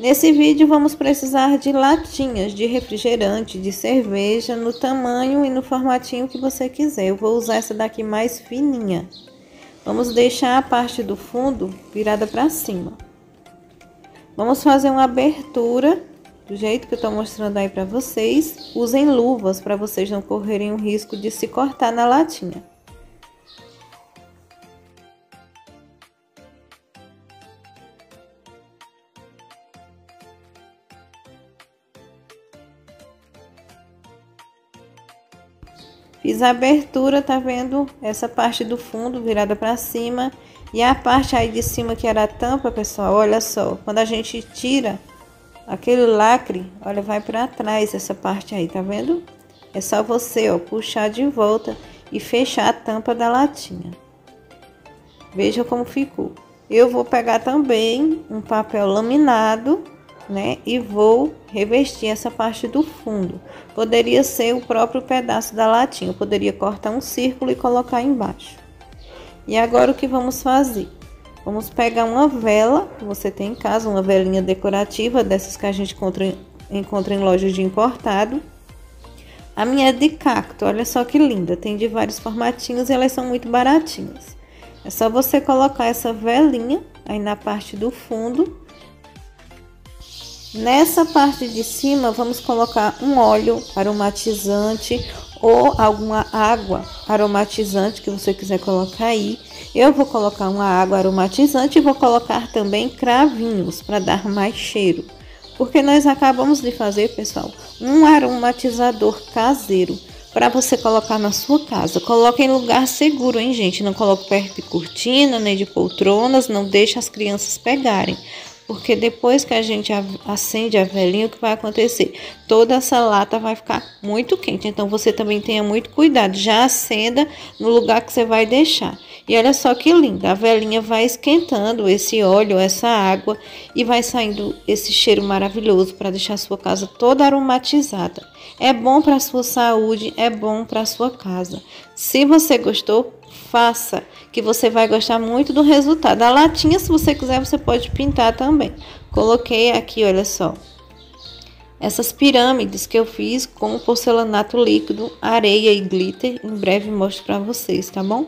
Nesse vídeo vamos precisar de latinhas de refrigerante, de cerveja, no tamanho e no formatinho que você quiser. Eu vou usar essa daqui mais fininha. Vamos deixar a parte do fundo virada para cima. Vamos fazer uma abertura do jeito que eu estou mostrando aí para vocês. Usem luvas para vocês não correrem o risco de se cortar na latinha. Fiz a abertura, tá vendo? Essa parte do fundo virada para cima. E a parte aí de cima que era a tampa, pessoal, olha só. Quando a gente tira aquele lacre, olha, vai para trás essa parte aí, tá vendo? É só você, ó, puxar de volta e fechar a tampa da latinha. Veja como ficou. Eu vou pegar também um papel laminado né? E vou revestir essa parte do fundo. Poderia ser o próprio pedaço da latinha, eu poderia cortar um círculo e colocar embaixo. E agora o que vamos fazer? Vamos pegar uma vela que você tem em casa, uma velinha decorativa, dessas que a gente encontra, encontra em lojas de importado. A minha é de cacto, olha só que linda, tem de vários formatinhos e elas são muito baratinhas. É só você colocar essa velinha aí na parte do fundo Nessa parte de cima, vamos colocar um óleo aromatizante ou alguma água aromatizante que você quiser colocar aí. Eu vou colocar uma água aromatizante e vou colocar também cravinhos para dar mais cheiro. Porque nós acabamos de fazer, pessoal, um aromatizador caseiro para você colocar na sua casa. Coloque em lugar seguro, hein, gente? Não coloque perto de cortina, nem de poltronas, não deixe as crianças pegarem. Porque depois que a gente acende a velinha, o que vai acontecer? Toda essa lata vai ficar muito quente. Então você também tenha muito cuidado. Já acenda no lugar que você vai deixar. E olha só que linda, a velinha vai esquentando esse óleo, essa água e vai saindo esse cheiro maravilhoso para deixar a sua casa toda aromatizada. É bom para a sua saúde, é bom para a sua casa. Se você gostou, faça, que você vai gostar muito do resultado. A latinha, se você quiser, você pode pintar também. Coloquei aqui, olha só, essas pirâmides que eu fiz com porcelanato líquido, areia e glitter. Em breve mostro para vocês, tá bom?